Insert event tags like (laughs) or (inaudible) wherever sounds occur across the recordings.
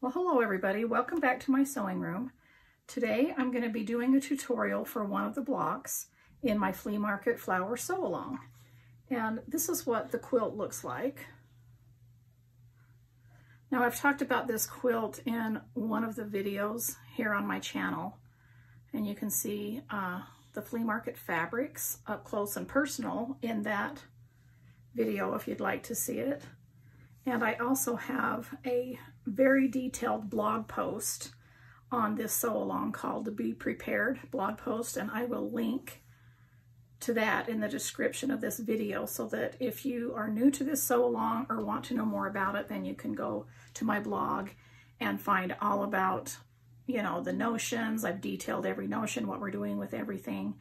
Well, hello everybody. Welcome back to my sewing room. Today I'm going to be doing a tutorial for one of the blocks in my flea market flower sew along. And this is what the quilt looks like. Now I've talked about this quilt in one of the videos here on my channel. And you can see uh, the flea market fabrics up close and personal in that video if you'd like to see it. And I also have a very detailed blog post on this sew along called the Be Prepared blog post, and I will link to that in the description of this video so that if you are new to this sew along or want to know more about it, then you can go to my blog and find all about, you know, the notions. I've detailed every notion, what we're doing with everything,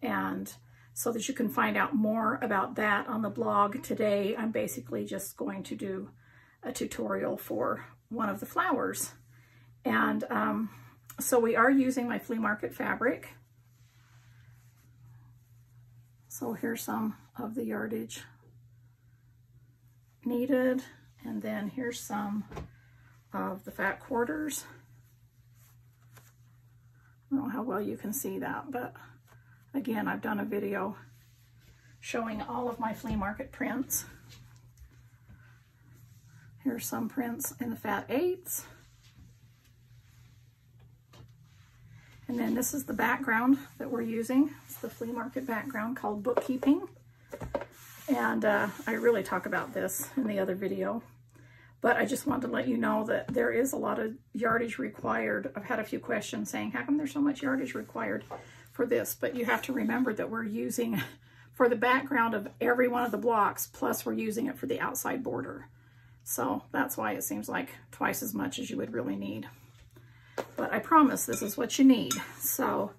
and so that you can find out more about that on the blog. Today, I'm basically just going to do a tutorial for one of the flowers. And um, so we are using my flea market fabric. So here's some of the yardage needed. And then here's some of the fat quarters. I don't know how well you can see that, but Again, I've done a video showing all of my flea market prints. Here's some prints in the fat eighths. And then this is the background that we're using. It's the flea market background called bookkeeping. And uh, I really talk about this in the other video. But I just wanted to let you know that there is a lot of yardage required. I've had a few questions saying, how come there's so much yardage required? For this, but you have to remember that we're using for the background of every one of the blocks, plus we're using it for the outside border. So that's why it seems like twice as much as you would really need. But I promise this is what you need. So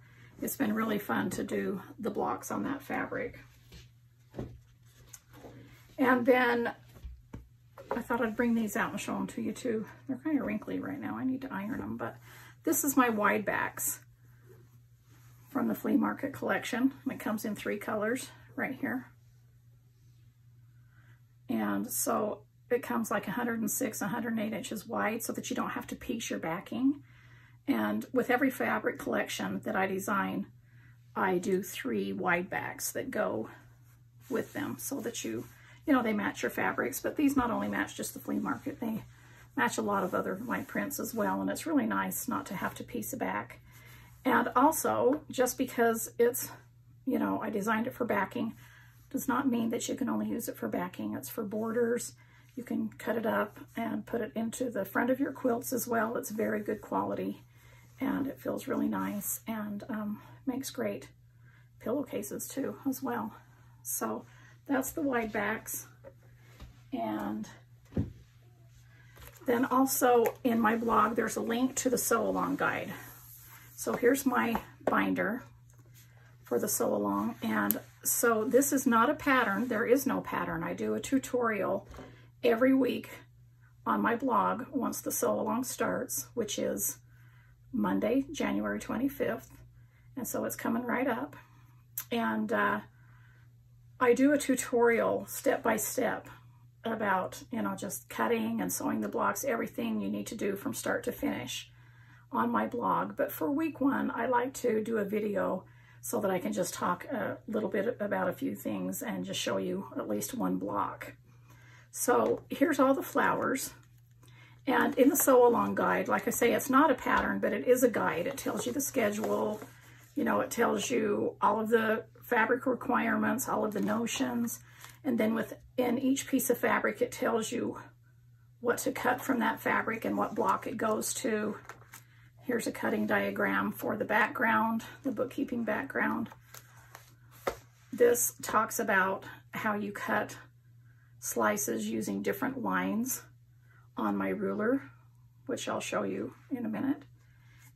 it's been really fun to do the blocks on that fabric. And then I thought I'd bring these out and show them to you too. They're kind of wrinkly right now. I need to iron them, but this is my wide backs from the flea market collection. It comes in three colors right here. And so it comes like 106, 108 inches wide so that you don't have to piece your backing. And with every fabric collection that I design, I do three wide backs that go with them so that you, you know, they match your fabrics. But these not only match just the flea market, they match a lot of other white prints as well. And it's really nice not to have to piece a back. And also, just because it's, you know, I designed it for backing, does not mean that you can only use it for backing. It's for borders. You can cut it up and put it into the front of your quilts as well. It's very good quality and it feels really nice and um, makes great pillowcases too as well. So that's the wide backs. And then also in my blog, there's a link to the sew along guide. So here's my binder for the sew along. And so this is not a pattern. There is no pattern. I do a tutorial every week on my blog once the sew along starts, which is Monday, January 25th. And so it's coming right up. And uh, I do a tutorial step by step about, you know, just cutting and sewing the blocks, everything you need to do from start to finish on my blog. But for week one, I like to do a video so that I can just talk a little bit about a few things and just show you at least one block. So here's all the flowers. And in the sew along guide, like I say, it's not a pattern, but it is a guide. It tells you the schedule, you know, it tells you all of the fabric requirements, all of the notions. And then within each piece of fabric, it tells you what to cut from that fabric and what block it goes to. Here's a cutting diagram for the background, the bookkeeping background. This talks about how you cut slices using different lines on my ruler, which I'll show you in a minute.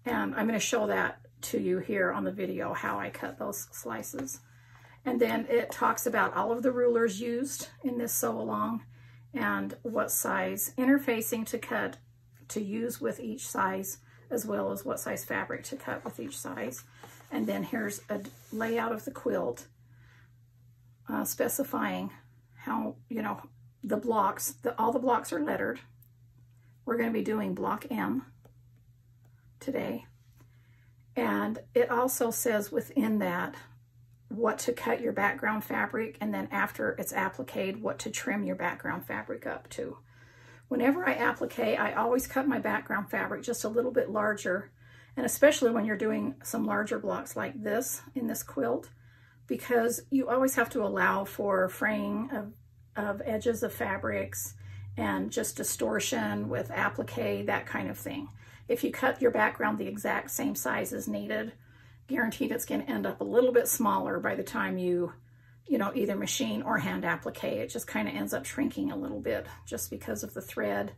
And I'm going to show that to you here on the video, how I cut those slices. And then it talks about all of the rulers used in this sew along and what size interfacing to cut to use with each size as well as what size fabric to cut with each size. And then here's a layout of the quilt uh, specifying how, you know, the blocks, the, all the blocks are lettered we're going to be doing block M today. And it also says within that what to cut your background fabric and then after it's appliqued, what to trim your background fabric up to. Whenever I applique, I always cut my background fabric just a little bit larger and especially when you're doing some larger blocks like this in this quilt because you always have to allow for fraying of, of edges of fabrics and just distortion with applique, that kind of thing. If you cut your background the exact same size as needed, guaranteed it's going to end up a little bit smaller by the time you, you know, either machine or hand applique. It just kind of ends up shrinking a little bit just because of the thread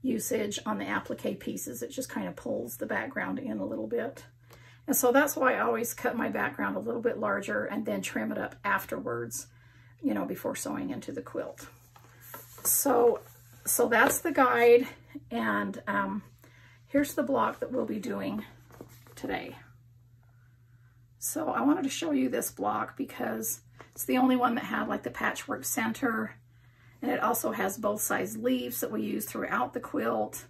usage on the applique pieces. It just kind of pulls the background in a little bit. And so that's why I always cut my background a little bit larger and then trim it up afterwards, you know, before sewing into the quilt. So, so that's the guide. And um, here's the block that we'll be doing today. So I wanted to show you this block because it's the only one that had like the patchwork center and it also has both size leaves that we use throughout the quilt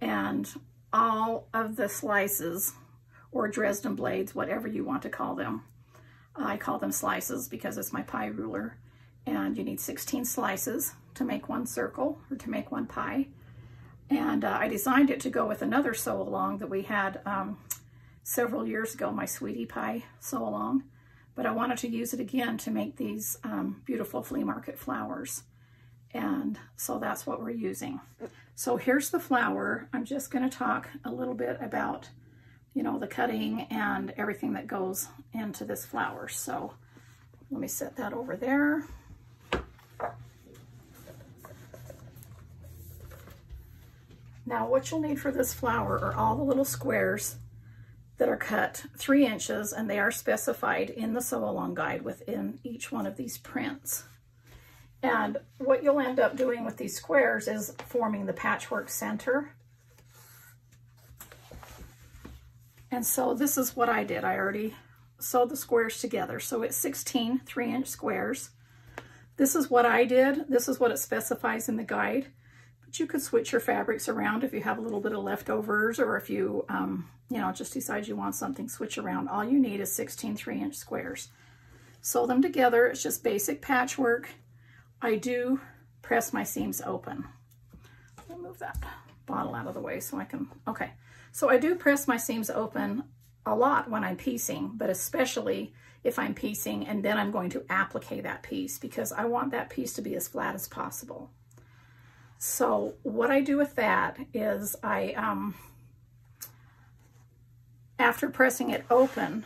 and all of the slices or Dresden blades, whatever you want to call them. I call them slices because it's my pie ruler. And you need 16 slices to make one circle or to make one pie. And uh, I designed it to go with another sew along that we had um, several years ago, my sweetie pie sew along, but I wanted to use it again to make these um, beautiful flea market flowers. And so that's what we're using. So here's the flower. I'm just gonna talk a little bit about, you know, the cutting and everything that goes into this flower. So let me set that over there. Now what you'll need for this flower are all the little squares that are cut three inches and they are specified in the sew along guide within each one of these prints. And what you'll end up doing with these squares is forming the patchwork center. And so this is what I did. I already sewed the squares together. So it's 16 three inch squares. This is what I did. This is what it specifies in the guide. But you could switch your fabrics around if you have a little bit of leftovers or if you um, you know, just decide you want something, switch around. All you need is 16 3-inch squares. Sew them together. It's just basic patchwork. I do press my seams open. Let me move that bottle out of the way so I can, okay. So I do press my seams open a lot when I'm piecing, but especially if I'm piecing and then I'm going to applique that piece because I want that piece to be as flat as possible. So what I do with that is I, um, after pressing it open,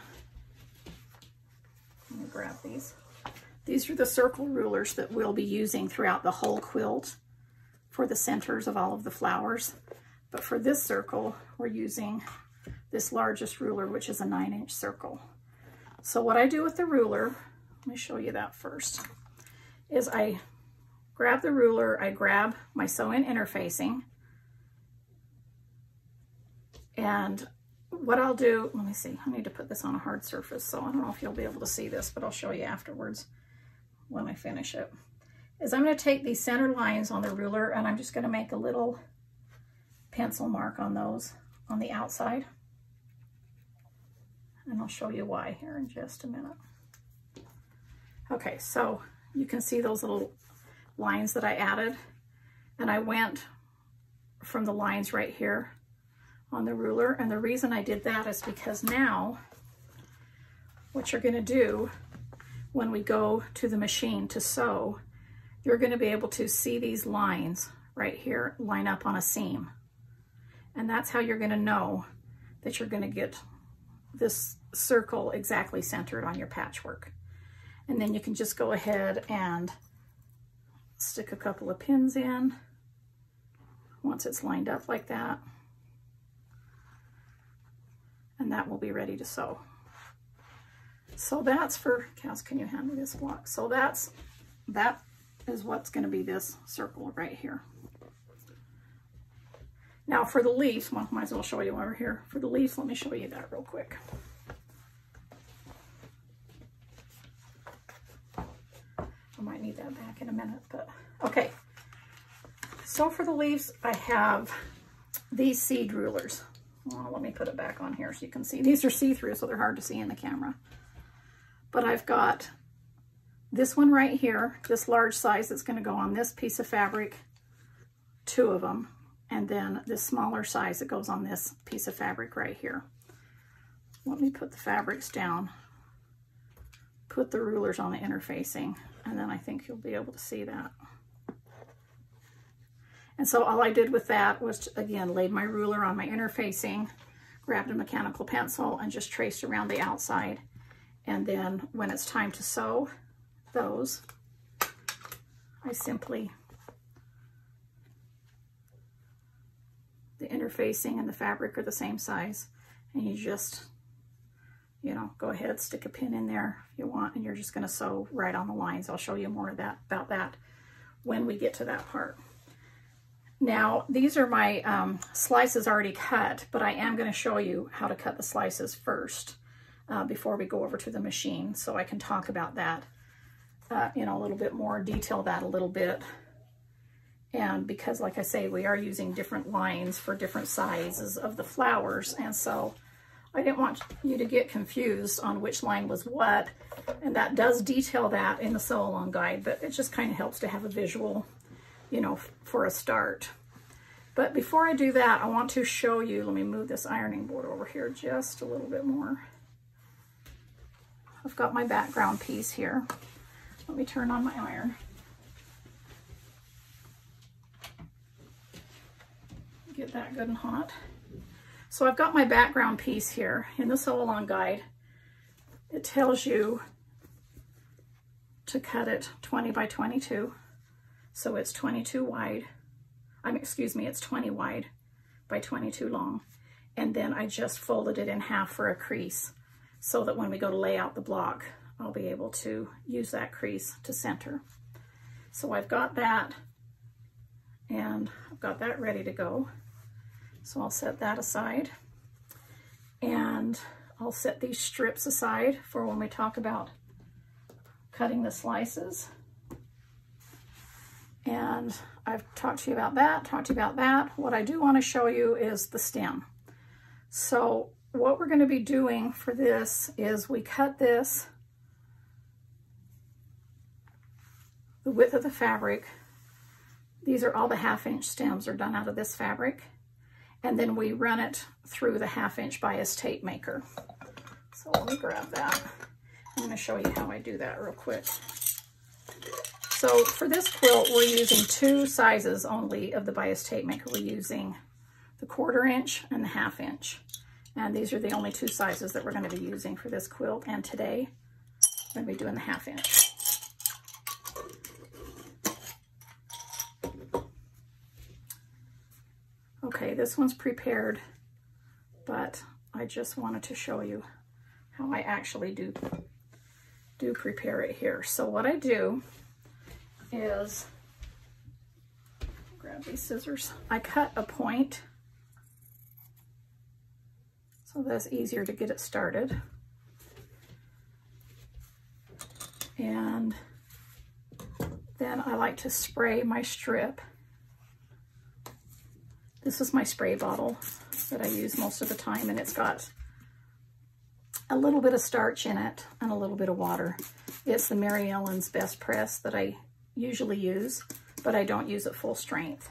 let me grab these. These are the circle rulers that we'll be using throughout the whole quilt for the centers of all of the flowers. But for this circle, we're using this largest ruler, which is a nine inch circle. So what I do with the ruler, let me show you that first, is I grab the ruler, I grab my sew-in interfacing, and what I'll do, let me see, I need to put this on a hard surface, so I don't know if you'll be able to see this, but I'll show you afterwards when I finish it, is I'm going to take these center lines on the ruler and I'm just going to make a little pencil mark on those on the outside. And I'll show you why here in just a minute. Okay, so you can see those little lines that I added. And I went from the lines right here on the ruler. And the reason I did that is because now what you're gonna do when we go to the machine to sew, you're gonna be able to see these lines right here line up on a seam. And that's how you're gonna know that you're gonna get this circle exactly centered on your patchwork. And then you can just go ahead and stick a couple of pins in once it's lined up like that and that will be ready to sew. So that's for, Cass, can you hand me this block? So that's, that is what's gonna be this circle right here. Now for the leaves, well, might as well show you over here. For the leaves, let me show you that real quick. I might need that back in a minute, but okay. So for the leaves, I have these seed rulers. Well, let me put it back on here so you can see. These are see-through, so they're hard to see in the camera. But I've got this one right here, this large size that's going to go on this piece of fabric, two of them, and then this smaller size that goes on this piece of fabric right here. Let me put the fabrics down, put the rulers on the interfacing, and then I think you'll be able to see that. And so all I did with that was, again, laid my ruler on my interfacing, grabbed a mechanical pencil and just traced around the outside. And then when it's time to sew those, I simply, the interfacing and the fabric are the same size. And you just, you know, go ahead, stick a pin in there if you want, and you're just gonna sew right on the lines. I'll show you more of that about that when we get to that part. Now, these are my um, slices already cut, but I am going to show you how to cut the slices first uh, before we go over to the machine, so I can talk about that uh, in a little bit more, detail that a little bit. And because, like I say, we are using different lines for different sizes of the flowers, and so I didn't want you to get confused on which line was what, and that does detail that in the sew-along guide, but it just kind of helps to have a visual you know, for a start. But before I do that, I want to show you, let me move this ironing board over here just a little bit more. I've got my background piece here. Let me turn on my iron. Get that good and hot. So I've got my background piece here in the sew along guide. It tells you to cut it 20 by 22. So it's 22 wide, I'm excuse me, it's 20 wide by 22 long. And then I just folded it in half for a crease so that when we go to lay out the block, I'll be able to use that crease to center. So I've got that and I've got that ready to go. So I'll set that aside and I'll set these strips aside for when we talk about cutting the slices. And I've talked to you about that, talked to you about that. What I do want to show you is the stem. So what we're going to be doing for this is we cut this, the width of the fabric. These are all the half inch stems are done out of this fabric. And then we run it through the half inch bias tape maker. So let me grab that. I'm going to show you how I do that real quick. So for this quilt, we're using two sizes only of the bias tape maker. We're using the quarter inch and the half inch. And these are the only two sizes that we're going to be using for this quilt. And today, I'm to be doing the half inch. Okay, this one's prepared, but I just wanted to show you how I actually do, do prepare it here. So what I do is, grab these scissors, I cut a point so that's easier to get it started. And then I like to spray my strip. This is my spray bottle that I use most of the time and it's got a little bit of starch in it and a little bit of water. It's the Mary Ellen's Best Press that I usually use, but I don't use it full strength.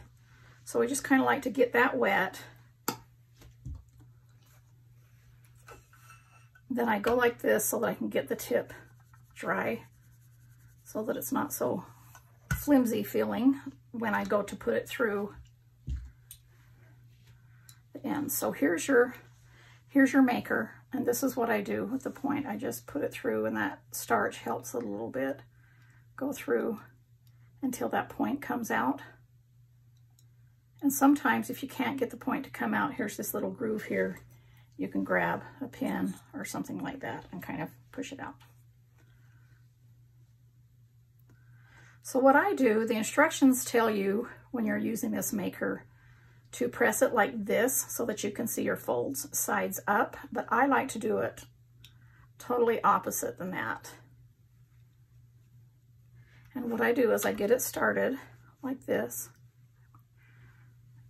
So I just kind of like to get that wet. Then I go like this so that I can get the tip dry so that it's not so flimsy feeling when I go to put it through the end. So here's your, here's your maker. And this is what I do with the point. I just put it through and that starch helps a little bit go through until that point comes out. And sometimes if you can't get the point to come out, here's this little groove here. You can grab a pin or something like that and kind of push it out. So what I do, the instructions tell you when you're using this maker to press it like this so that you can see your folds sides up, but I like to do it totally opposite than that. And what I do is I get it started like this.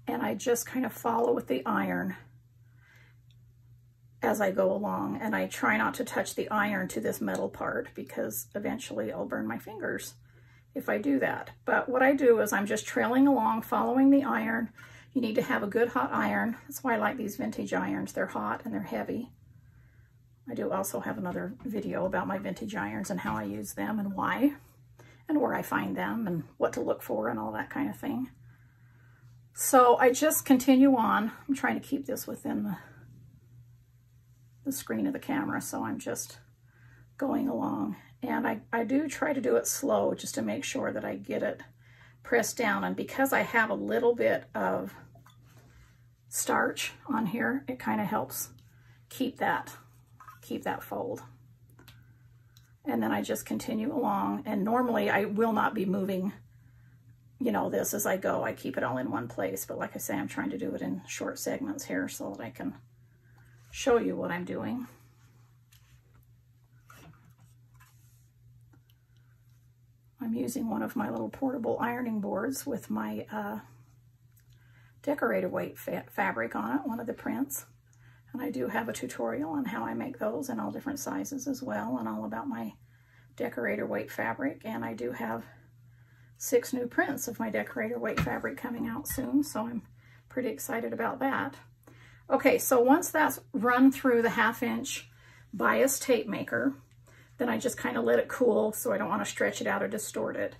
and I just kind of follow with the iron as I go along. And I try not to touch the iron to this metal part because eventually I'll burn my fingers if I do that. But what I do is I'm just trailing along, following the iron. You need to have a good hot iron. That's why I like these vintage irons. They're hot and they're heavy. I do also have another video about my vintage irons and how I use them and why and where I find them and what to look for and all that kind of thing. So I just continue on. I'm trying to keep this within the, the screen of the camera, so I'm just going along. And I, I do try to do it slow just to make sure that I get it pressed down. And because I have a little bit of starch on here, it kind of helps keep that, keep that fold. And then I just continue along. And normally I will not be moving, you know, this as I go. I keep it all in one place. But like I say, I'm trying to do it in short segments here so that I can show you what I'm doing. I'm using one of my little portable ironing boards with my uh, decorator weight fa fabric on it, one of the prints. And I do have a tutorial on how I make those in all different sizes as well and all about my decorator weight fabric. And I do have six new prints of my decorator weight fabric coming out soon, so I'm pretty excited about that. Okay, so once that's run through the half inch bias tape maker, then I just kind of let it cool so I don't want to stretch it out or distort it.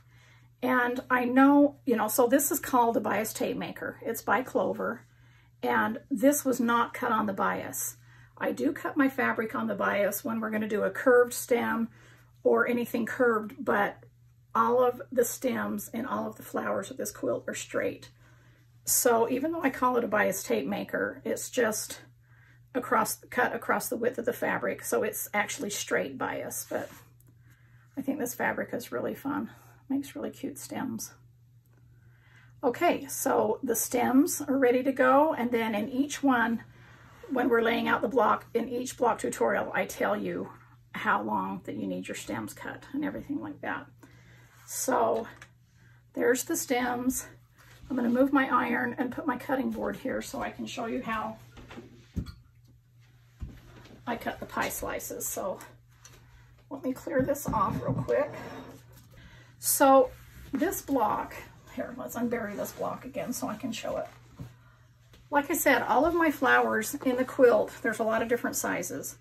And I know, you know, so this is called a bias tape maker. It's by Clover, and this was not cut on the bias. I do cut my fabric on the bias when we're going to do a curved stem or anything curved, but all of the stems and all of the flowers of this quilt are straight. So even though I call it a bias tape maker, it's just across cut across the width of the fabric so it's actually straight bias but I think this fabric is really fun makes really cute stems okay so the stems are ready to go and then in each one when we're laying out the block in each block tutorial I tell you how long that you need your stems cut and everything like that so there's the stems I'm going to move my iron and put my cutting board here so I can show you how I cut the pie slices. So let me clear this off real quick. So this block, here, let's unbury this block again so I can show it. Like I said, all of my flowers in the quilt, there's a lot of different sizes.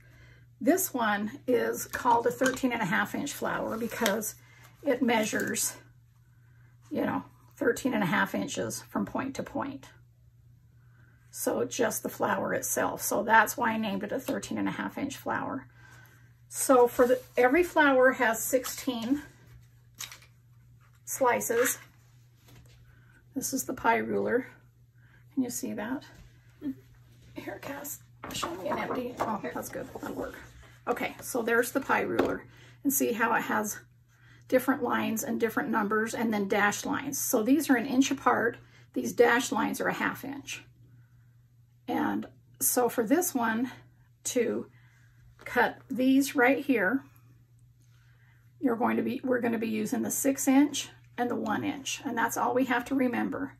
This one is called a 13 and a half inch flower because it measures, you know, 13 and a half inches from point to point. So just the flower itself. So that's why I named it a 13 and a half inch flower. So for the, every flower has 16 slices. This is the pie ruler. Can you see that? Mm-hmm. Here, Cass, show me an empty. Oh, that's good, that'll work. Okay, so there's the pie ruler. And see how it has different lines and different numbers and then dashed lines. So these are an inch apart. These dashed lines are a half inch. And so for this one to cut these right here, you're going to be, we're going to be using the six inch and the one inch. And that's all we have to remember.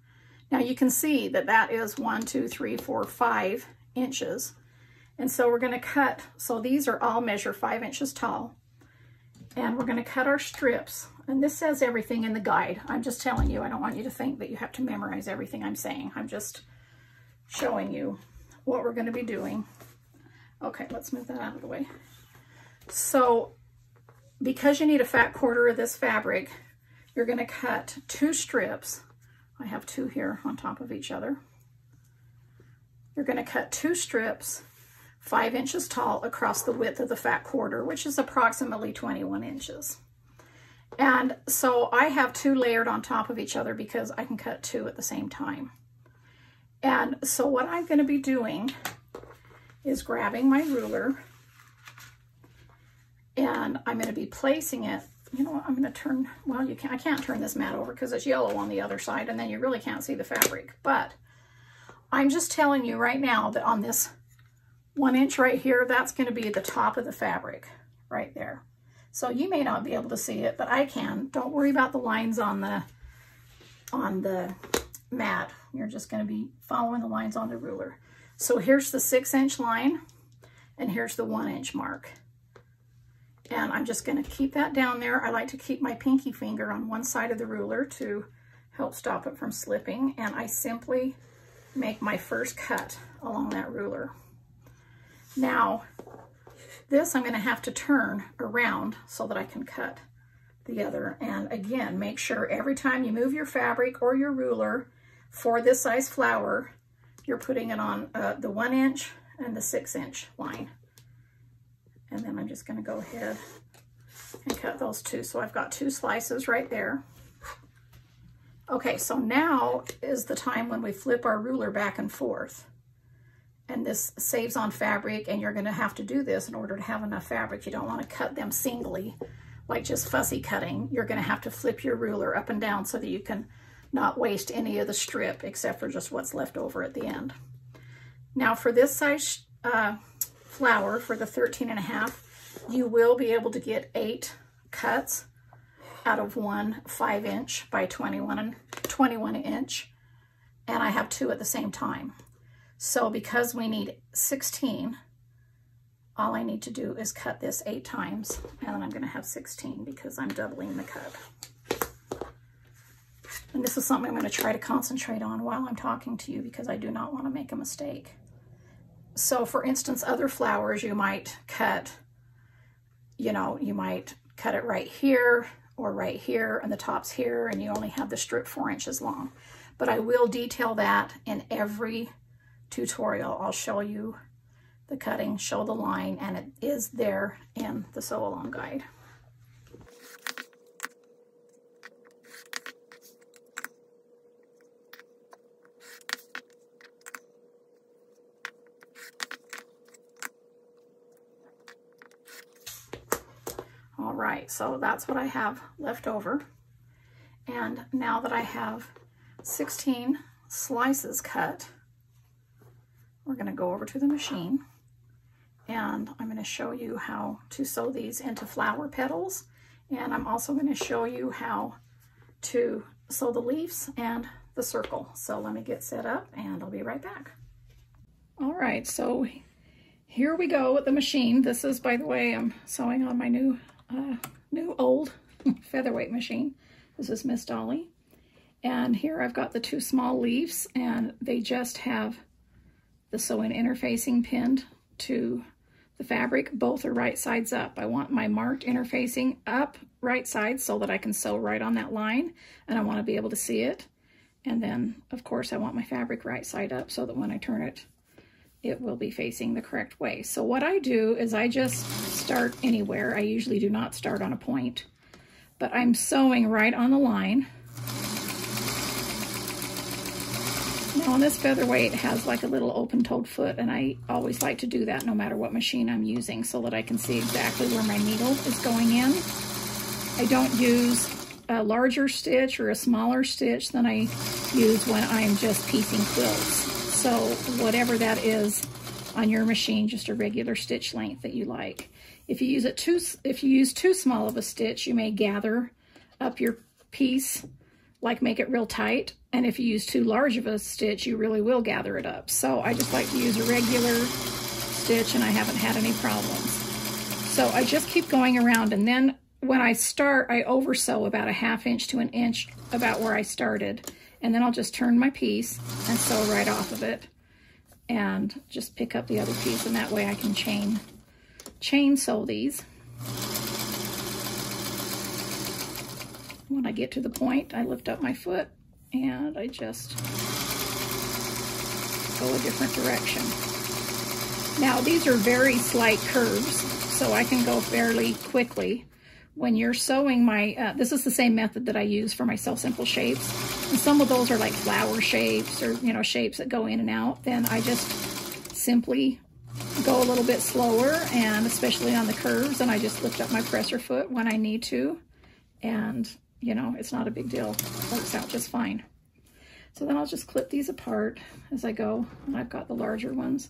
Now you can see that that is one, two, three, four, five inches. And so we're going to cut, so these are all measure five inches tall. And we're going to cut our strips. And this says everything in the guide. I'm just telling you, I don't want you to think that you have to memorize everything I'm saying. I'm just showing you what we're going to be doing. Okay, let's move that out of the way. So because you need a fat quarter of this fabric, you're going to cut two strips. I have two here on top of each other. You're going to cut two strips five inches tall across the width of the fat quarter, which is approximately 21 inches. And so I have two layered on top of each other because I can cut two at the same time. And so what I'm going to be doing is grabbing my ruler and I'm going to be placing it, you know what, I'm going to turn, well, you can I can't turn this mat over because it's yellow on the other side and then you really can't see the fabric. But I'm just telling you right now that on this one inch right here, that's going to be the top of the fabric right there. So you may not be able to see it, but I can. Don't worry about the lines on the on the mat. You're just going to be following the lines on the ruler. So here's the six inch line and here's the one inch mark. And I'm just going to keep that down there. I like to keep my pinky finger on one side of the ruler to help stop it from slipping. And I simply make my first cut along that ruler. Now, this I'm going to have to turn around so that I can cut the other. And again, make sure every time you move your fabric or your ruler for this size flower, you're putting it on uh, the one inch and the six inch line. I'm just gonna go ahead and cut those two. So I've got two slices right there. Okay, so now is the time when we flip our ruler back and forth. And this saves on fabric and you're gonna have to do this in order to have enough fabric. You don't wanna cut them singly like just fussy cutting. You're gonna have to flip your ruler up and down so that you can not waste any of the strip except for just what's left over at the end. Now for this size uh, flower for the 13 and a half, you will be able to get eight cuts out of one five inch by 21, 21 inch. And I have two at the same time. So because we need 16, all I need to do is cut this eight times and then I'm gonna have 16 because I'm doubling the cut. And this is something I'm gonna try to concentrate on while I'm talking to you because I do not wanna make a mistake. So for instance, other flowers you might cut, you know, you might cut it right here or right here and the top's here and you only have the strip four inches long. But I will detail that in every tutorial. I'll show you the cutting, show the line, and it is there in the sew along guide. All right, so that's what I have left over. And now that I have 16 slices cut, we're gonna go over to the machine and I'm gonna show you how to sew these into flower petals. And I'm also gonna show you how to sew the leaves and the circle. So let me get set up and I'll be right back. All right, so here we go with the machine. This is, by the way, I'm sewing on my new (sighs) new old (laughs) featherweight machine. This is Miss Dolly. And here I've got the two small leaves and they just have the sewing interfacing pinned to the fabric. Both are right sides up. I want my marked interfacing up right side so that I can sew right on that line and I want to be able to see it. And then, of course, I want my fabric right side up so that when I turn it, it will be facing the correct way. So what I do is I just start anywhere. I usually do not start on a point, but I'm sewing right on the line. Now on this featherweight has like a little open-toed foot and I always like to do that no matter what machine I'm using so that I can see exactly where my needle is going in. I don't use a larger stitch or a smaller stitch than I use when I'm just piecing quilts. So whatever that is on your machine, just a regular stitch length that you like. If you use it too, if you use too small of a stitch, you may gather up your piece, like make it real tight. And if you use too large of a stitch, you really will gather it up. So I just like to use a regular stitch and I haven't had any problems. So I just keep going around and then when I start, I over sew about a half inch to an inch about where I started. And then I'll just turn my piece and sew right off of it and just pick up the other piece and that way I can chain chain sew these. When I get to the point, I lift up my foot and I just go a different direction. Now these are very slight curves, so I can go fairly quickly when you're sewing my, uh, this is the same method that I use for my Sew Simple shapes. And some of those are like flower shapes or, you know, shapes that go in and out. Then I just simply go a little bit slower and especially on the curves and I just lift up my presser foot when I need to. And, you know, it's not a big deal. It works out just fine. So then I'll just clip these apart as I go. I've got the larger ones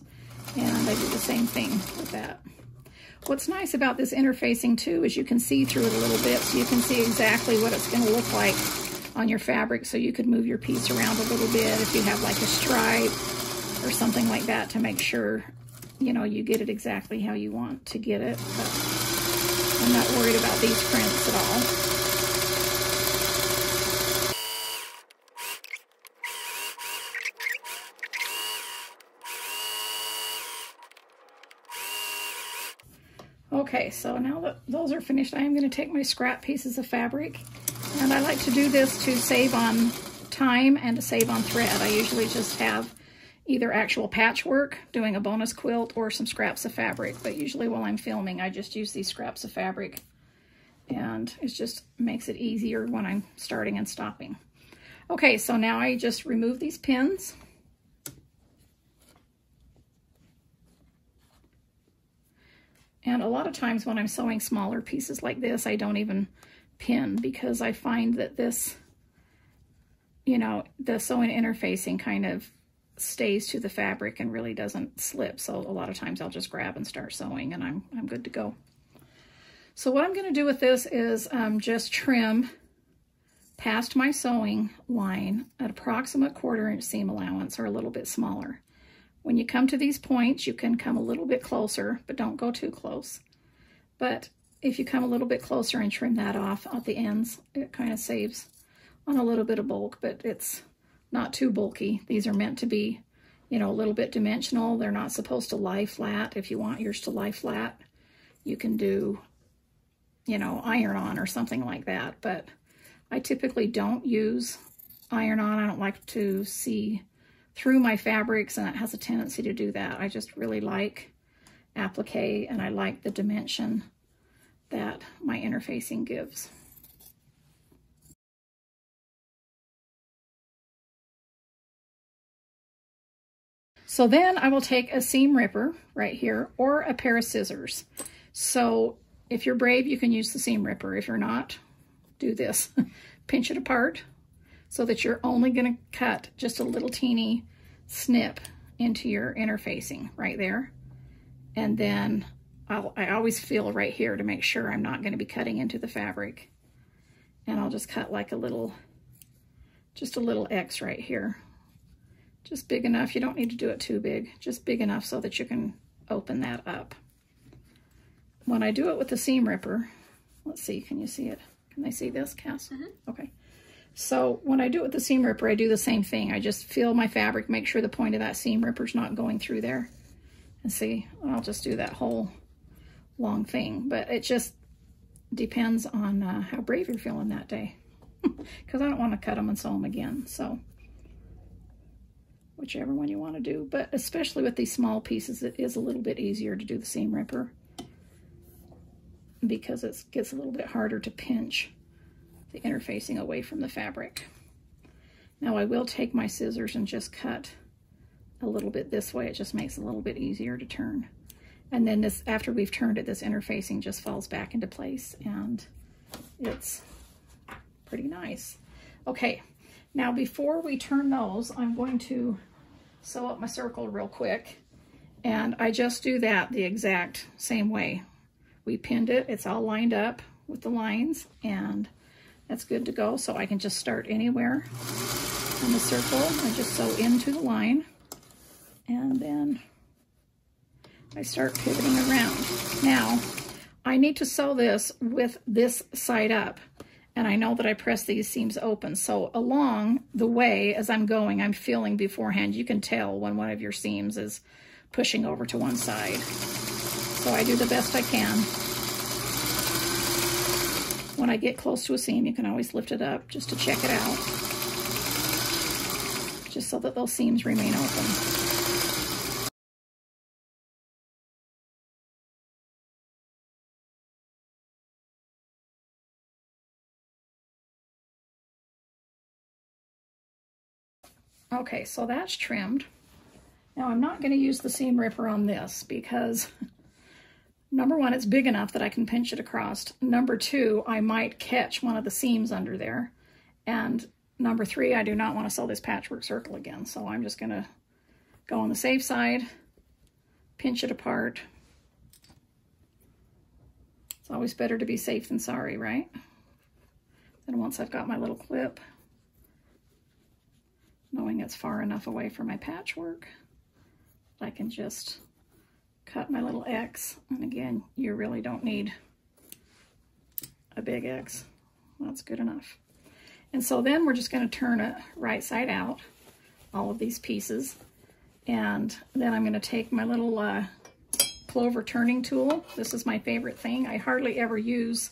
and I do the same thing with that. What's nice about this interfacing too is you can see through it a little bit so you can see exactly what it's going to look like on your fabric so you could move your piece around a little bit if you have like a stripe or something like that to make sure, you know, you get it exactly how you want to get it. But I'm not worried about these prints at all. Okay, so now that those are finished, I am going to take my scrap pieces of fabric, and I like to do this to save on time and to save on thread. I usually just have either actual patchwork, doing a bonus quilt, or some scraps of fabric, but usually while I'm filming, I just use these scraps of fabric, and it just makes it easier when I'm starting and stopping. Okay, so now I just remove these pins. And a lot of times when I'm sewing smaller pieces like this, I don't even pin because I find that this, you know, the sewing interfacing kind of stays to the fabric and really doesn't slip. So a lot of times I'll just grab and start sewing and I'm, I'm good to go. So what I'm going to do with this is um, just trim past my sewing line at approximate quarter inch seam allowance or a little bit smaller. When you come to these points, you can come a little bit closer, but don't go too close. But if you come a little bit closer and trim that off at the ends, it kind of saves on a little bit of bulk, but it's not too bulky. These are meant to be, you know, a little bit dimensional. They're not supposed to lie flat. If you want yours to lie flat, you can do, you know, iron-on or something like that. But I typically don't use iron-on. I don't like to see through my fabrics, and it has a tendency to do that. I just really like applique, and I like the dimension that my interfacing gives. So then I will take a seam ripper right here or a pair of scissors. So if you're brave, you can use the seam ripper. If you're not, do this. (laughs) Pinch it apart so that you're only going to cut just a little teeny snip into your interfacing right there. And then I'll, I always feel right here to make sure I'm not going to be cutting into the fabric. And I'll just cut like a little, just a little X right here. Just big enough. You don't need to do it too big. Just big enough so that you can open that up. When I do it with the seam ripper, let's see, can you see it? Can they see this, Cass? Mm -hmm. Okay. So when I do it with the seam ripper, I do the same thing. I just feel my fabric, make sure the point of that seam ripper's not going through there. And see, I'll just do that whole long thing. But it just depends on uh, how brave you're feeling that day. (laughs) Because I don't want to cut them and sew them again. So whichever one you want to do. But especially with these small pieces, it is a little bit easier to do the seam ripper because it gets a little bit harder to pinch the interfacing away from the fabric. Now I will take my scissors and just cut a little bit this way. It just makes it a little bit easier to turn. And then this, after we've turned it, this interfacing just falls back into place and it's pretty nice. Okay, now before we turn those, I'm going to sew up my circle real quick. And I just do that the exact same way. We pinned it, it's all lined up with the lines, and that's good to go. So I can just start anywhere in the circle I just sew into the line. And then I start pivoting around. Now, I need to sew this with this side up. And I know that I press these seams open. So along the way, as I'm going, I'm feeling beforehand, you can tell when one of your seams is pushing over to one side. So I do the best I can. When I get close to a seam, you can always lift it up just to check it out. Just so that those seams remain open. Okay, so that's trimmed. Now I'm not going to use the seam ripper on this because (laughs) Number one, it's big enough that I can pinch it across. Number two, I might catch one of the seams under there. And number three, I do not want to sew this patchwork circle again. So I'm just going to go on the safe side, pinch it apart. It's always better to be safe than sorry, right? And once I've got my little clip, knowing it's far enough away from my patchwork. I can just cut my little X. And again, you really don't need a big X. That's good enough. And so then we're just going to turn it right side out, all of these pieces. And then I'm going to take my little uh, clover turning tool. This is my favorite thing. I hardly ever use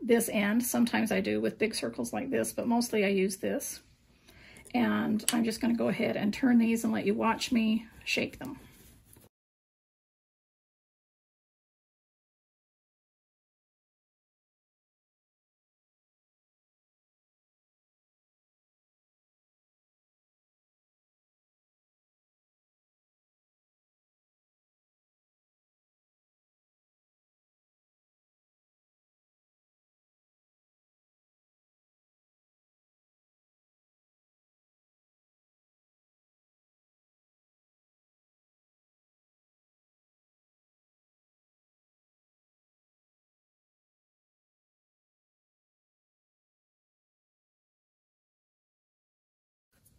this end. Sometimes I do with big circles like this, but mostly I use this. And I'm just going to go ahead and turn these and let you watch me shake them.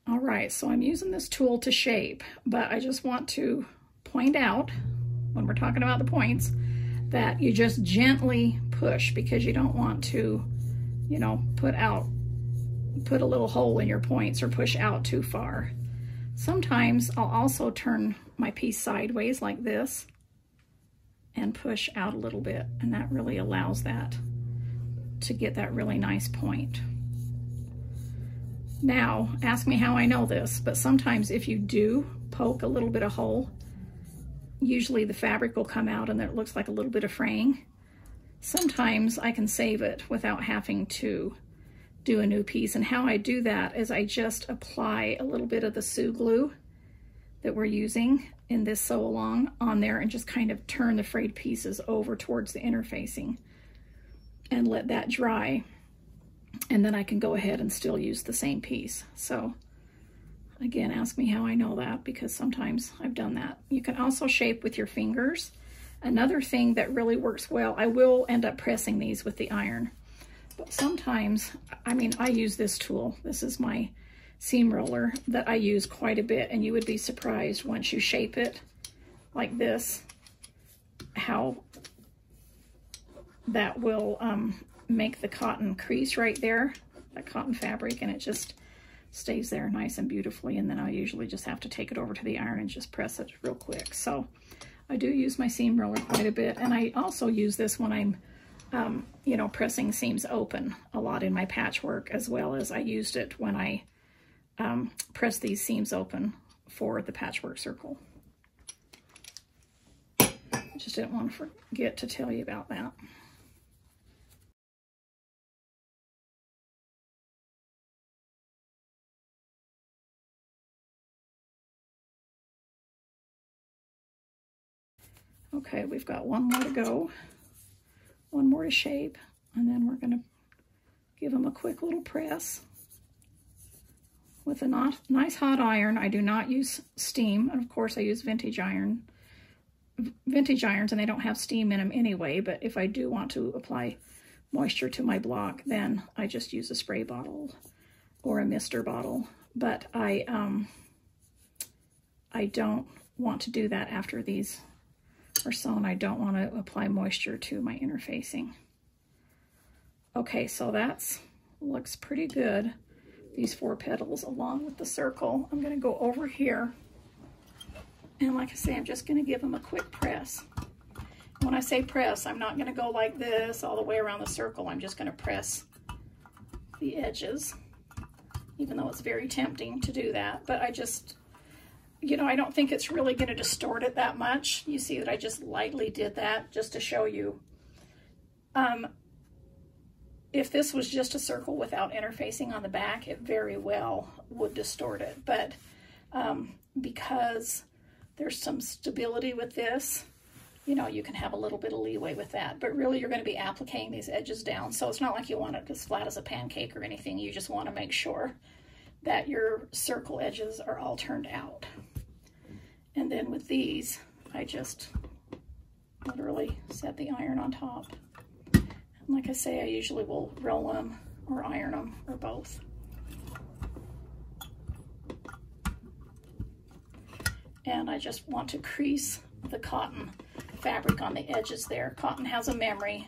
All right, so I'm using this tool to shape, but I just want to point out, when we're talking about the points, that you just gently push because you don't want to, you know, put out, put a little hole in your points or push out too far. Sometimes I'll also turn my piece sideways like this and push out a little bit, and that really allows that to get that really nice point. Now, ask me how I know this, but sometimes if you do poke a little bit of hole, usually the fabric will come out and it looks like a little bit of fraying. Sometimes I can save it without having to do a new piece. And how I do that is I just apply a little bit of the Sue glue that we're using in this sew along on there and just kind of turn the frayed pieces over towards the interfacing and let that dry and then I can go ahead and still use the same piece. So again, ask me how I know that because sometimes I've done that. You can also shape with your fingers. Another thing that really works well, I will end up pressing these with the iron. But sometimes, I mean, I use this tool. This is my seam roller that I use quite a bit and you would be surprised once you shape it like this, how that will um, make the cotton crease right there, that cotton fabric, and it just stays there nice and beautifully. And then I usually just have to take it over to the iron and just press it real quick. So I do use my seam roller quite a bit. And I also use this when I'm, um, you know, pressing seams open a lot in my patchwork, as well as I used it when I um, press these seams open for the patchwork circle. Just didn't want to forget to tell you about that. Okay, we've got one more to go, one more to shape, and then we're going to give them a quick little press with a nice hot iron. I do not use steam, and of course I use vintage iron, vintage irons, and they don't have steam in them anyway, but if I do want to apply moisture to my block, then I just use a spray bottle or a mister bottle. But I, um, I don't want to do that after these or sewn, I don't want to apply moisture to my interfacing. Okay, so that's looks pretty good. These four petals along with the circle. I'm going to go over here. And like I say, I'm just going to give them a quick press. When I say press, I'm not going to go like this all the way around the circle. I'm just going to press the edges, even though it's very tempting to do that. But I just you know, I don't think it's really going to distort it that much. You see that I just lightly did that just to show you. Um, if this was just a circle without interfacing on the back, it very well would distort it. But um, because there's some stability with this, you know, you can have a little bit of leeway with that. But really, you're going to be applicating these edges down. So it's not like you want it as flat as a pancake or anything. You just want to make sure that your circle edges are all turned out. And then with these, I just literally set the iron on top. And like I say, I usually will roll them or iron them or both. And I just want to crease the cotton fabric on the edges there. Cotton has a memory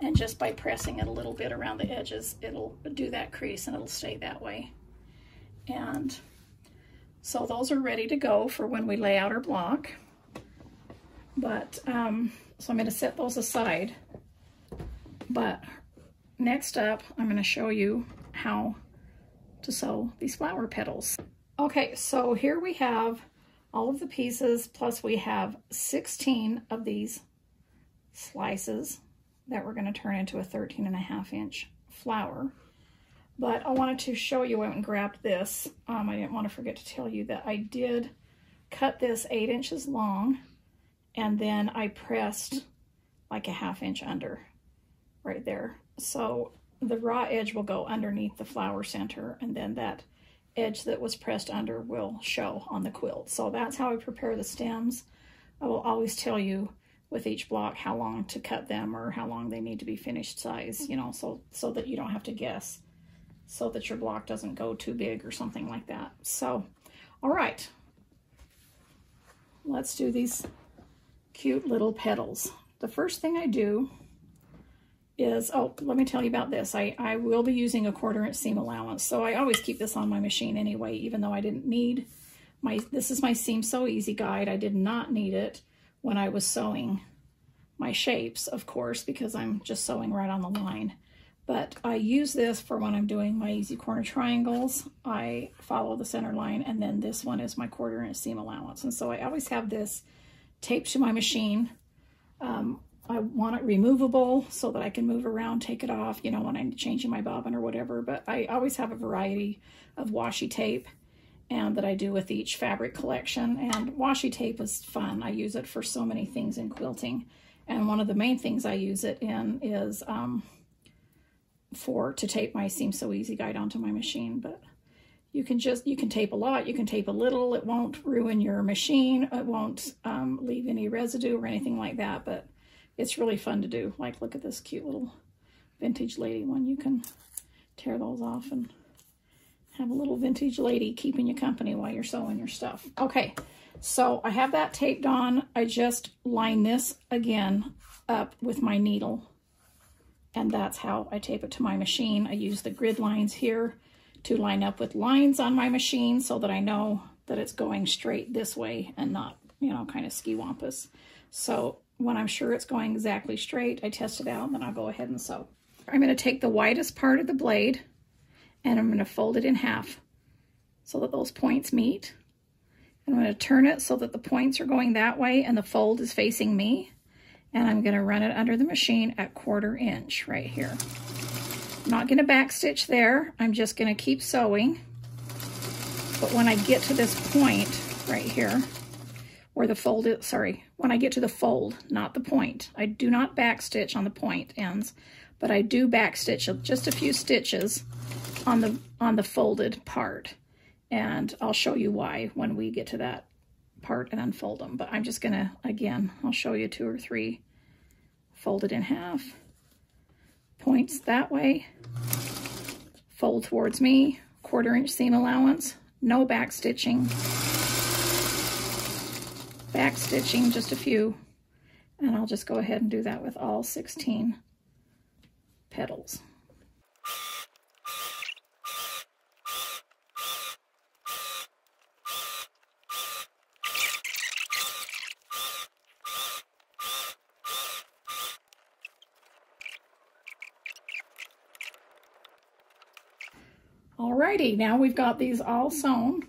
and just by pressing it a little bit around the edges, it'll do that crease and it'll stay that way. And so those are ready to go for when we lay out our block. But, um, so I'm gonna set those aside. But next up, I'm gonna show you how to sew these flower petals. Okay, so here we have all of the pieces, plus we have 16 of these slices that we're going to turn into a 13 and a half inch flower. But I wanted to show you, I went and grabbed this. Um, I didn't want to forget to tell you that I did cut this eight inches long and then I pressed like a half inch under right there. So the raw edge will go underneath the flower center and then that edge that was pressed under will show on the quilt. So that's how I prepare the stems. I will always tell you with each block how long to cut them or how long they need to be finished size, you know, so, so that you don't have to guess, so that your block doesn't go too big or something like that. So, all right, let's do these cute little petals. The first thing I do is, oh, let me tell you about this. I, I will be using a quarter inch seam allowance. So I always keep this on my machine anyway, even though I didn't need my, this is my Seam So Easy guide. I did not need it when I was sewing my shapes, of course, because I'm just sewing right on the line. But I use this for when I'm doing my easy corner triangles. I follow the center line, and then this one is my quarter inch seam allowance. And so I always have this taped to my machine. Um, I want it removable so that I can move around, take it off, you know, when I'm changing my bobbin or whatever. But I always have a variety of washi tape and that I do with each fabric collection. And washi tape is fun. I use it for so many things in quilting. And one of the main things I use it in is um, for to tape my Seam So Easy guide onto my machine. But you can just, you can tape a lot, you can tape a little. It won't ruin your machine. It won't um, leave any residue or anything like that. But it's really fun to do. Like, look at this cute little vintage lady one. You can tear those off and have a little vintage lady keeping you company while you're sewing your stuff. Okay, so I have that taped on. I just line this again up with my needle. And that's how I tape it to my machine. I use the grid lines here to line up with lines on my machine so that I know that it's going straight this way and not, you know, kind of ski-wampus. So when I'm sure it's going exactly straight, I test it out and then I'll go ahead and sew. I'm going to take the widest part of the blade and I'm going to fold it in half so that those points meet. And I'm going to turn it so that the points are going that way and the fold is facing me. And I'm going to run it under the machine at quarter inch right here. I'm not going to backstitch there. I'm just going to keep sewing. But when I get to this point right here, where the fold is, sorry, when I get to the fold, not the point. I do not backstitch on the point ends, but I do backstitch just a few stitches on the on the folded part. And I'll show you why when we get to that part and unfold them. But I'm just gonna, again, I'll show you two or three folded in half. Points that way, fold towards me, quarter inch seam allowance, no back stitching back stitching, just a few. And I'll just go ahead and do that with all 16 petals. Alrighty, now we've got these all sewn.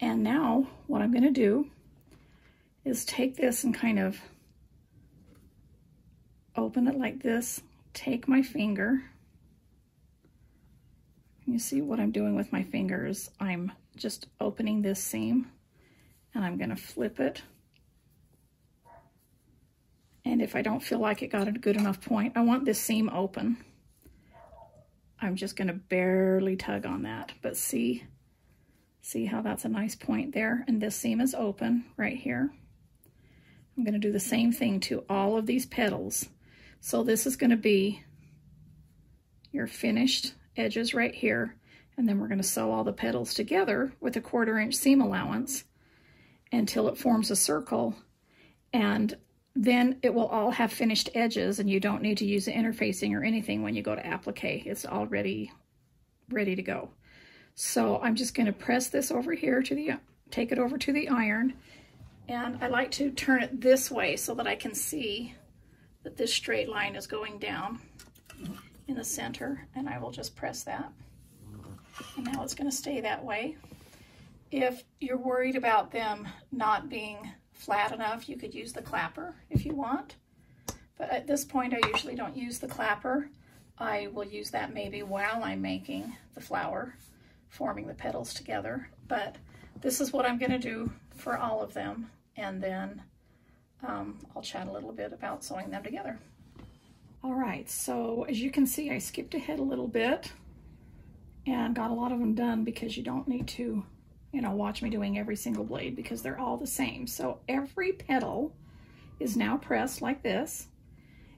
And now what I'm going to do is take this and kind of open it like this, take my finger. You see what I'm doing with my fingers. I'm just opening this seam and I'm going to flip it. And if I don't feel like it got a good enough point, I want this seam open. I'm just going to barely tug on that. But see, See how that's a nice point there? And this seam is open right here. I'm going to do the same thing to all of these petals. So this is going to be your finished edges right here. And then we're going to sew all the petals together with a quarter inch seam allowance until it forms a circle. And then it will all have finished edges and you don't need to use the interfacing or anything when you go to applique. It's already ready to go. So I'm just going to press this over here to the, take it over to the iron. And I like to turn it this way so that I can see that this straight line is going down in the center. And I will just press that. And now it's going to stay that way. If you're worried about them not being flat enough, you could use the clapper if you want. But at this point, I usually don't use the clapper. I will use that maybe while I'm making the flower, forming the petals together. But this is what I'm going to do for all of them. And then um, I'll chat a little bit about sewing them together. All right, so as you can see, I skipped ahead a little bit and got a lot of them done because you don't need to, you know, watch me doing every single blade because they're all the same. So every petal is now pressed like this.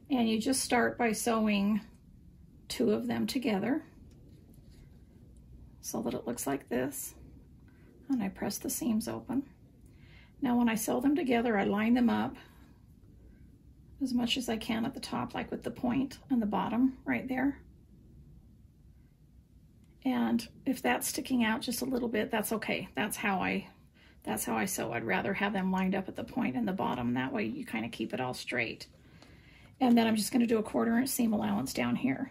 And you just start by sewing two of them together so that it looks like this. And I press the seams open. Now when I sew them together, I line them up as much as I can at the top, like with the and the bottom right there. And if that's sticking out just a little bit, that's okay. That's how I that's how I sew. I'd rather have them lined up at the point and the bottom. That way you kind of keep it all straight. And then I'm just going to do a quarter inch seam allowance down here.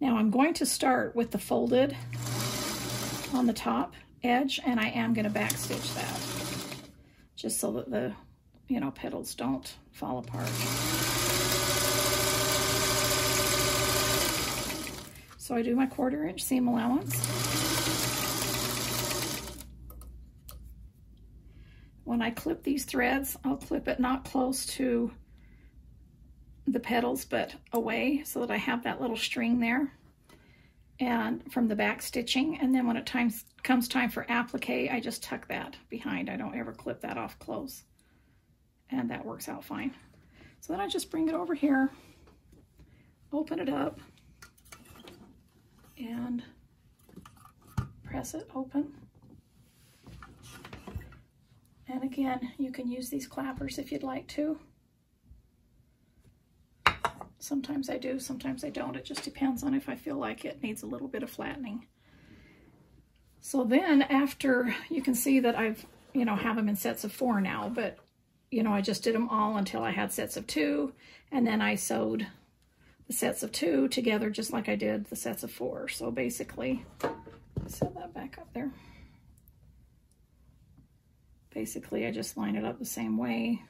Now I'm going to start with the folded on the top edge and I am going to back stitch that just so that the you know petals don't fall apart. So I do my quarter inch seam allowance. When I clip these threads, I'll clip it not close to the petals, but away so that I have that little string there and from the back stitching. And then when it time, comes time for applique, I just tuck that behind. I don't ever clip that off close. And that works out fine. So then I just bring it over here, open it up, and press it open. And again, you can use these clappers if you'd like to. Sometimes I do, sometimes I don't. It just depends on if I feel like it needs a little bit of flattening. So then after, you can see that I've, you know, have them in sets of four now, but, you know, I just did them all until I had sets of two, and then I sewed the sets of two together just like I did the sets of four. So basically, set that back up there. Basically, I just line it up the same way.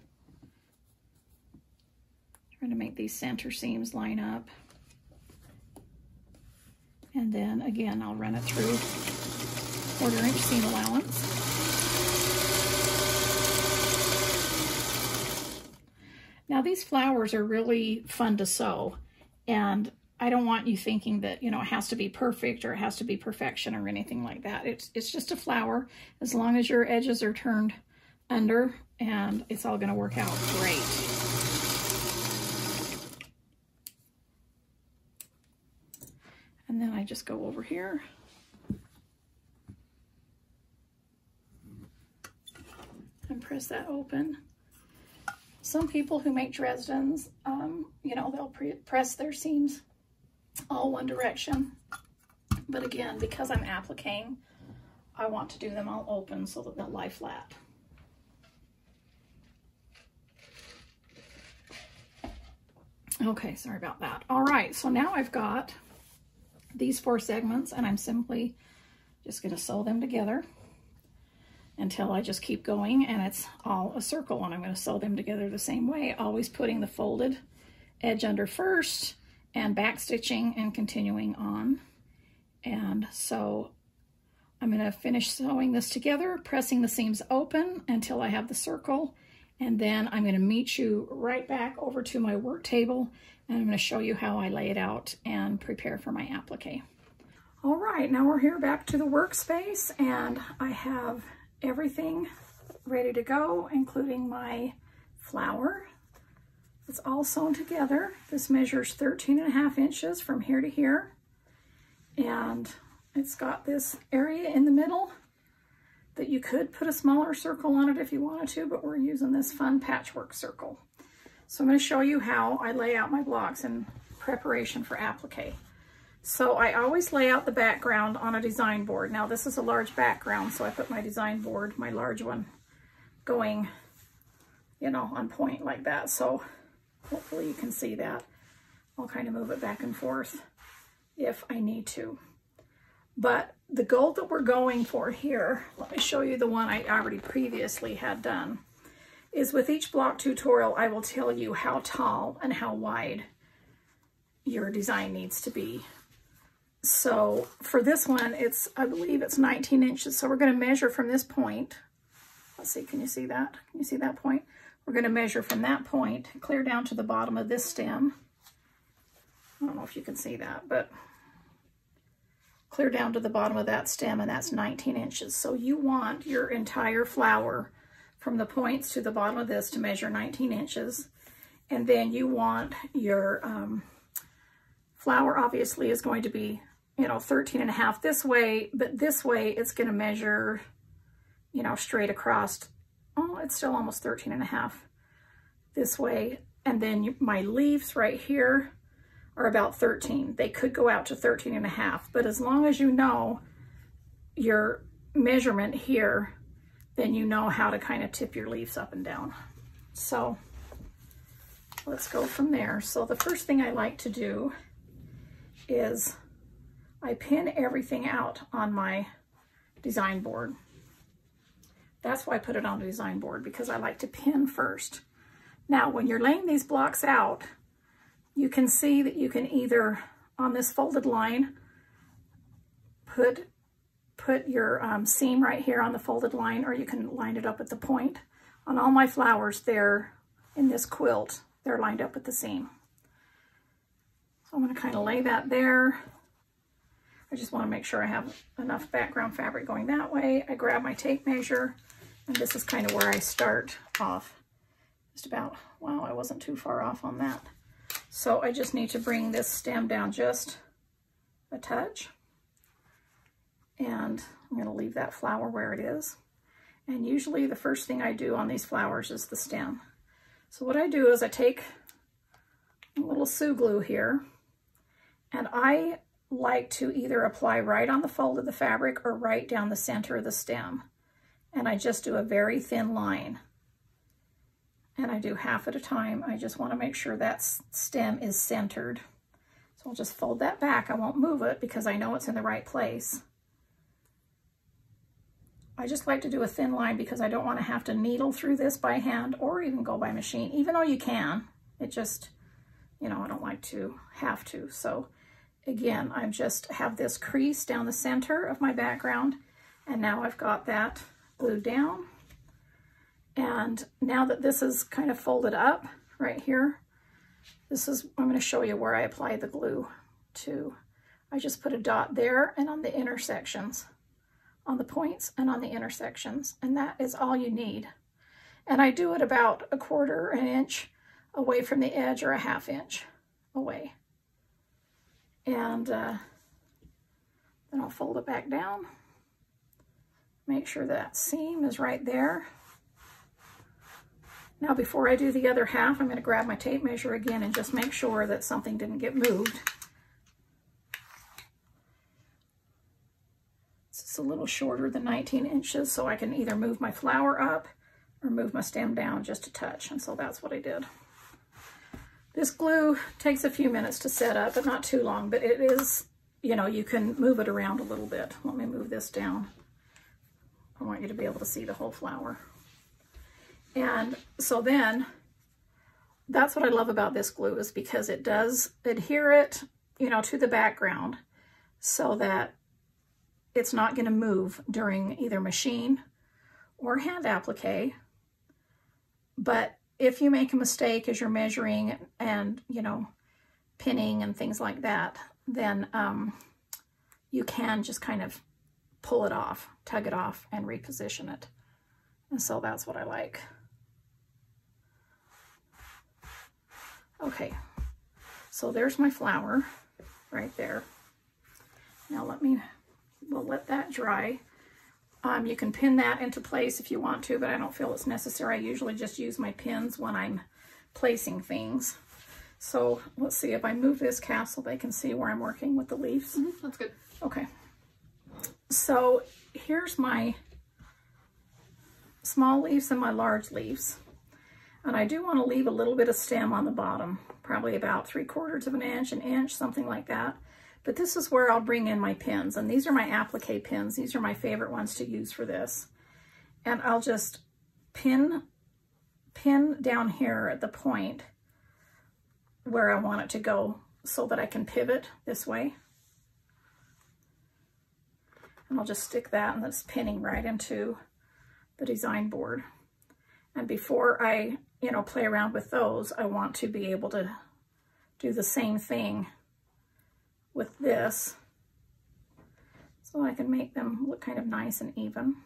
Trying to make these center seams line up. And then again, I'll run it through quarter inch seam allowance. Now these flowers are really fun to sew and I don't want you thinking that, you know, it has to be perfect or it has to be perfection or anything like that. It's, it's just a flower as long as your edges are turned under and it's all going to work out great. And then I just go over here. And press that open. Some people who make Dresdens, um, you know, they'll press their seams all one direction. But again, because I'm appliquing, I want to do them all open so that they'll lie flat. Okay, sorry about that. All right, so now I've got these four segments and I'm simply just going to sew them together until I just keep going and it's all a circle and I'm going to sew them together the same way, always putting the folded edge under first and back stitching and continuing on. And so I'm going to finish sewing this together, pressing the seams open until I have the circle. And then I'm going to meet you right back over to my work table and I'm going to show you how I lay it out and prepare for my applique. All right, now we're here back to the workspace and I have everything ready to go, including my flower. It's all sewn together. This measures 13 and a half inches from here to here. And it's got this area in the middle that you could put a smaller circle on it if you wanted to, but we're using this fun patchwork circle. So I'm going to show you how I lay out my blocks in preparation for applique. So I always lay out the background on a design board. Now this is a large background, so I put my design board, my large one, going, you know, on point like that. So hopefully you can see that. I'll kind of move it back and forth if I need to. But the goal that we're going for here, let me show you the one I already previously had done, is with each block tutorial, I will tell you how tall and how wide your design needs to be. So for this one, it's, I believe it's 19 inches. So we're gonna measure from this point. Let's see, can you see that? Can you see that point? We're gonna measure from that point, clear down to the bottom of this stem. I don't know if you can see that, but clear down to the bottom of that stem and that's 19 inches. So you want your entire flower from the points to the bottom of this to measure 19 inches. And then you want your um, flower obviously is going to be, you know, 13 and a half this way, but this way it's going to measure, you know, straight across. Oh, it's still almost 13 and a half this way. And then my leaves right here are about 13. They could go out to 13 and a half, but as long as you know your measurement here, then you know how to kind of tip your leaves up and down. So let's go from there. So the first thing I like to do is I pin everything out on my design board. That's why I put it on the design board because I like to pin first. Now, when you're laying these blocks out, you can see that you can either, on this folded line, put, put your um, seam right here on the folded line, or you can line it up at the point. On all my flowers, they're in this quilt, they're lined up at the seam. So I'm gonna kind of lay that there. I just wanna make sure I have enough background fabric going that way. I grab my tape measure, and this is kind of where I start off. Just about, wow, I wasn't too far off on that. So I just need to bring this stem down just a touch. And I'm going to leave that flower where it is. And usually the first thing I do on these flowers is the stem. So what I do is I take a little Sue glue here and I like to either apply right on the fold of the fabric or right down the center of the stem. And I just do a very thin line and I do half at a time. I just want to make sure that stem is centered. So I'll just fold that back. I won't move it because I know it's in the right place. I just like to do a thin line because I don't want to have to needle through this by hand or even go by machine, even though you can. It just, you know, I don't like to have to. So again, I just have this crease down the center of my background and now I've got that glued down. And now that this is kind of folded up right here, this is, I'm going to show you where I apply the glue to. I just put a dot there and on the intersections, on the points and on the intersections, and that is all you need. And I do it about a quarter an inch away from the edge or a half inch away. And uh, then I'll fold it back down. Make sure that seam is right there. Now before I do the other half, I'm going to grab my tape measure again and just make sure that something didn't get moved. It's a little shorter than 19 inches, so I can either move my flower up or move my stem down just a touch, and so that's what I did. This glue takes a few minutes to set up, but not too long, but it is, you know, you can move it around a little bit. Let me move this down. I want you to be able to see the whole flower. And so then that's what I love about this glue is because it does adhere it, you know, to the background so that it's not going to move during either machine or hand applique. But if you make a mistake as you're measuring and, you know, pinning and things like that, then um, you can just kind of pull it off, tug it off, and reposition it. And so that's what I like. Okay, so there's my flower right there. Now let me we'll let that dry. Um, you can pin that into place if you want to, but I don't feel it's necessary. I usually just use my pins when I'm placing things. So let's see, if I move this castle, they can see where I'm working with the leaves. Mm -hmm, that's good. Okay. So here's my small leaves and my large leaves. And I do want to leave a little bit of stem on the bottom, probably about three quarters of an inch, an inch, something like that. But this is where I'll bring in my pins. And these are my applique pins. These are my favorite ones to use for this. And I'll just pin, pin down here at the point where I want it to go so that I can pivot this way. And I'll just stick that and that's pinning right into the design board. And before I, you know, play around with those, I want to be able to do the same thing with this so I can make them look kind of nice and even.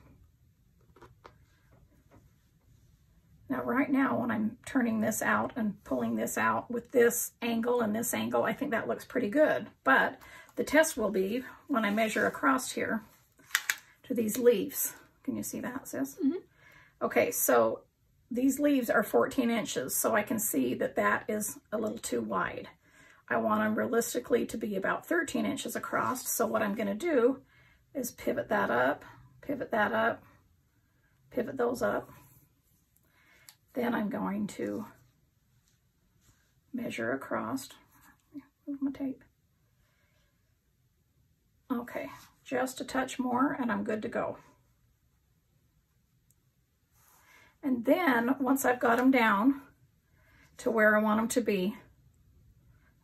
Now right now when I'm turning this out and pulling this out with this angle and this angle, I think that looks pretty good. But the test will be when I measure across here to these leaves. Can you see that, sis? Mm -hmm. Okay, so these leaves are 14 inches, so I can see that that is a little too wide. I want them realistically to be about 13 inches across. So what I'm going to do is pivot that up, pivot that up, pivot those up. Then I'm going to measure across. Move my tape. Okay, just a touch more and I'm good to go. And then once I've got them down to where I want them to be,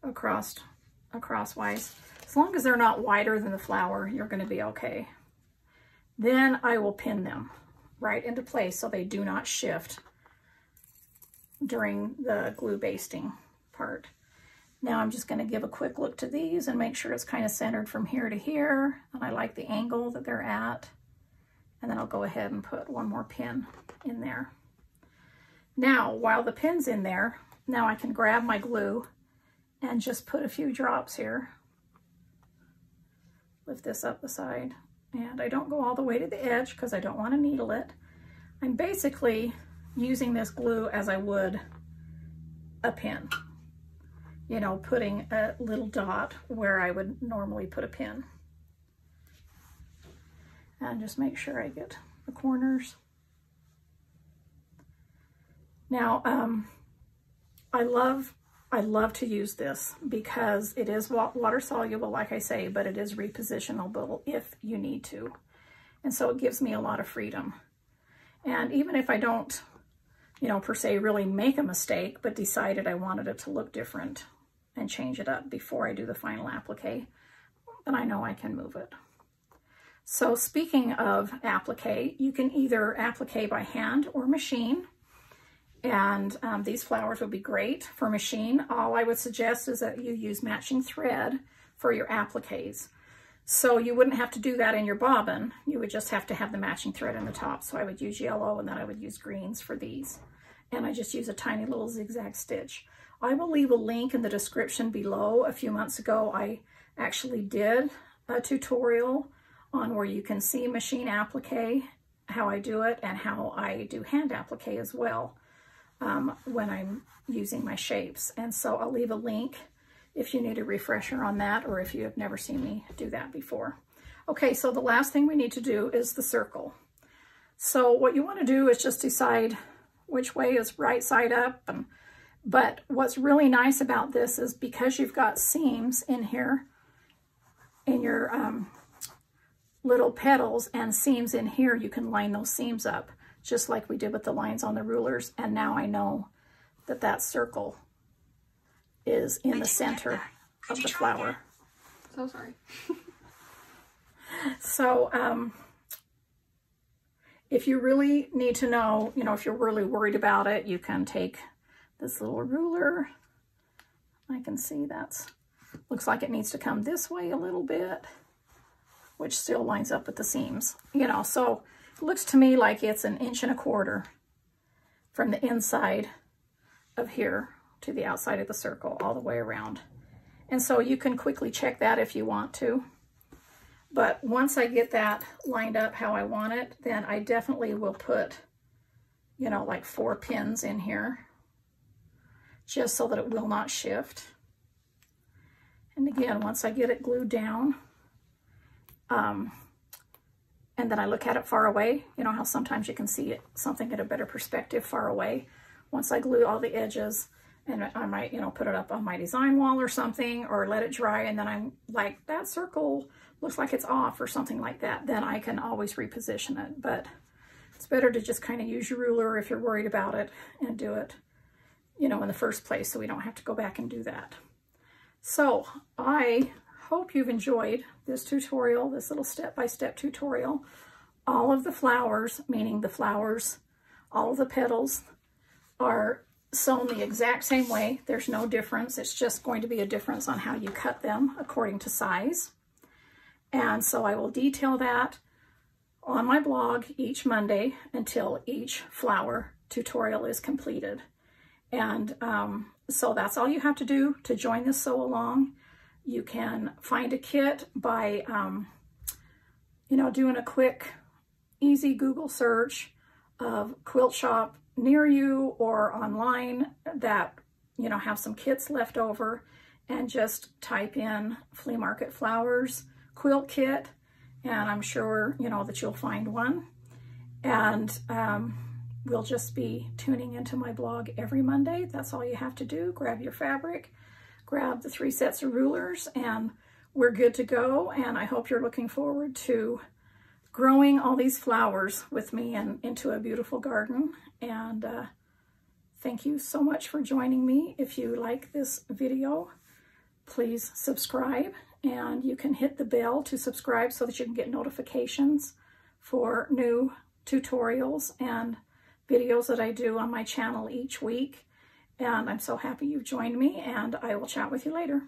across, acrosswise. As long as they're not wider than the flower, you're gonna be okay. Then I will pin them right into place so they do not shift during the glue basting part. Now I'm just gonna give a quick look to these and make sure it's kind of centered from here to here. And I like the angle that they're at. And then I'll go ahead and put one more pin in there. Now, while the pin's in there, now I can grab my glue and just put a few drops here. Lift this up the side. And I don't go all the way to the edge because I don't want to needle it. I'm basically using this glue as I would a pin. You know, putting a little dot where I would normally put a pin. And just make sure I get the corners. Now, um, I love I love to use this because it is water soluble, like I say, but it is repositionable if you need to. And so it gives me a lot of freedom. And even if I don't, you know, per se really make a mistake, but decided I wanted it to look different and change it up before I do the final applique, then I know I can move it. So speaking of applique, you can either applique by hand or machine. And um, these flowers would be great for machine. All I would suggest is that you use matching thread for your appliques. So you wouldn't have to do that in your bobbin. You would just have to have the matching thread in the top. So I would use yellow and then I would use greens for these. And I just use a tiny little zigzag stitch. I will leave a link in the description below. A few months ago, I actually did a tutorial on where you can see machine applique, how I do it, and how I do hand applique as well um, when I'm using my shapes. And so I'll leave a link if you need a refresher on that or if you have never seen me do that before. Okay, so the last thing we need to do is the circle. So what you want to do is just decide which way is right side up. And, but what's really nice about this is because you've got seams in here in your um, little petals and seams in here, you can line those seams up just like we did with the lines on the rulers. And now I know that that circle is in the center of the flower. So sorry. (laughs) so, um, if you really need to know, you know, if you're really worried about it, you can take this little ruler. I can see that's, looks like it needs to come this way a little bit, which still lines up with the seams, you know, so looks to me like it's an inch and a quarter from the inside of here to the outside of the circle all the way around. And so you can quickly check that if you want to. But once I get that lined up how I want it, then I definitely will put, you know, like four pins in here just so that it will not shift. And again, once I get it glued down, um, and then I look at it far away, you know how sometimes you can see it, something at a better perspective far away. Once I glue all the edges, and I might, you know, put it up on my design wall or something, or let it dry, and then I'm like, that circle looks like it's off or something like that, then I can always reposition it. But it's better to just kind of use your ruler if you're worried about it and do it, you know, in the first place so we don't have to go back and do that. So I hope you've enjoyed this tutorial, this little step-by-step -step tutorial. All of the flowers, meaning the flowers, all of the petals are sewn the exact same way. There's no difference. It's just going to be a difference on how you cut them according to size. And so I will detail that on my blog each Monday until each flower tutorial is completed. And um, so that's all you have to do to join this sew along. You can find a kit by, um, you know, doing a quick, easy Google search of quilt shop near you or online that, you know, have some kits left over and just type in flea market flowers quilt kit and I'm sure, you know, that you'll find one. And um, we'll just be tuning into my blog every Monday. That's all you have to do. Grab your fabric, grab the three sets of rulers, and we're good to go. And I hope you're looking forward to growing all these flowers with me and into a beautiful garden. And uh, thank you so much for joining me. If you like this video, please subscribe and you can hit the bell to subscribe so that you can get notifications for new tutorials and videos that I do on my channel each week. And I'm so happy you've joined me and I will chat with you later.